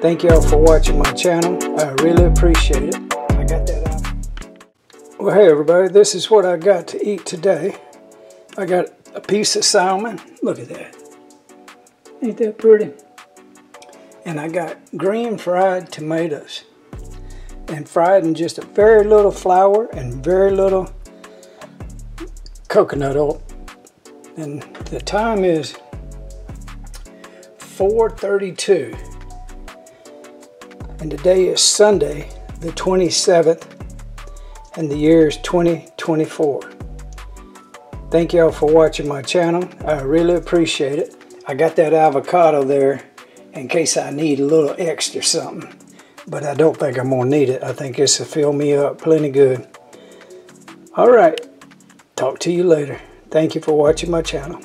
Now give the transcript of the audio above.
Thank y'all for watching my channel. I really appreciate it. I got that out. Well, hey everybody, this is what I got to eat today. I got a piece of salmon. Look at that. Ain't that pretty? And I got green fried tomatoes. And fried in just a very little flour and very little coconut oil. And the time is 4.32 and today is Sunday, the 27th, and the year is 2024. Thank y'all for watching my channel. I really appreciate it. I got that avocado there in case I need a little extra something. But I don't think I'm to need it. I think this will fill me up plenty good. All right. Talk to you later. Thank you for watching my channel.